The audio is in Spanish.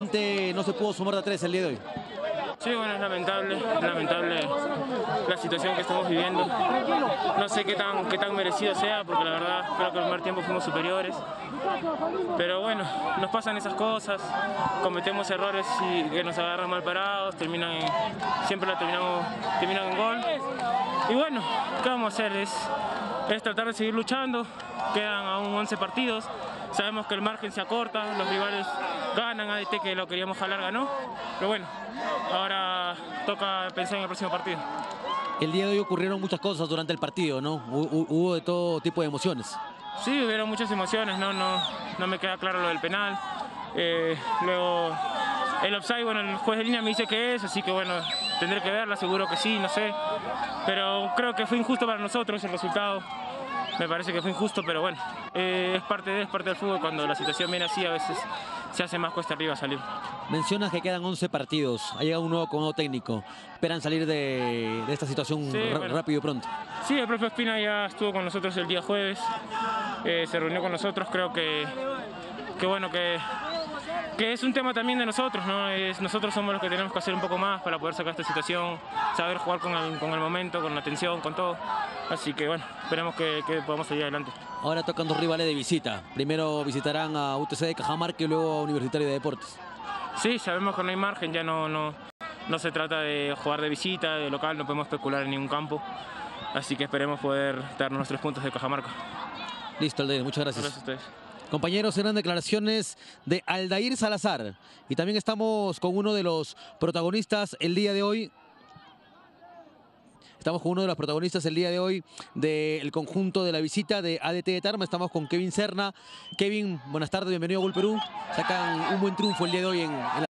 no se pudo sumar de tres el día de hoy. Sí, bueno, es lamentable, es lamentable la situación que estamos viviendo. No sé qué tan, qué tan merecido sea, porque la verdad creo que el primer tiempo fuimos superiores. Pero bueno, nos pasan esas cosas, cometemos errores y que nos agarran mal parados, terminan en- siempre la terminamos, terminan en gol. Y bueno, ¿qué vamos a hacer? Es, es tratar de seguir luchando, quedan aún 11 partidos, sabemos que el margen se acorta, los rivales ganan, ADT que lo queríamos jalar ganó, pero bueno, ahora toca pensar en el próximo partido. El día de hoy ocurrieron muchas cosas durante el partido, ¿no? Hu- hu- Hubo de todo tipo de emociones. Sí, hubieron muchas emociones, no, no, no me queda claro lo del penal. Eh, luego el offside, bueno, el juez de línea me dice que es, así que bueno, tendré que verla, seguro que sí, no sé. Pero creo que fue injusto para nosotros el resultado. Me parece que fue injusto, pero bueno, eh, es parte de, es parte del fútbol. Cuando la situación viene así, a veces se hace más cuesta arriba salir. Mencionas que quedan 11 partidos, ha llegado un nuevo comando técnico. Esperan salir de, de esta situación Sí, ra- bueno. rápido y pronto. Sí, el profe Espina ya estuvo con nosotros el día jueves, eh, se reunió con nosotros, creo que, que bueno, que, que es un tema también de nosotros, ¿no? Es, nosotros somos los que tenemos que hacer un poco más para poder sacar esta situación, saber jugar con el, con el momento, con la atención, con todo. Así que bueno, esperemos que, que podamos salir adelante. Ahora tocan dos rivales de visita. Primero visitarán a UTC de Cajamarca y luego a Universitario de Deportes. Sí, sabemos que no hay margen, ya no, no, no se trata de jugar de visita, de local, no podemos especular en ningún campo. Así que esperemos poder darnos los tres puntos de Cajamarca. Listo, Aldair, muchas gracias. Gracias a ustedes. Compañeros, eran declaraciones de Aldair Salazar. Y también estamos con uno de los protagonistas el día de hoy. Estamos con uno de los protagonistas el día de hoy del conjunto de la visita de ADT de Tarma. Estamos con Kevin Serna. Kevin, buenas tardes, bienvenido a Gol Perú. Sacan un buen triunfo el día de hoy en, en la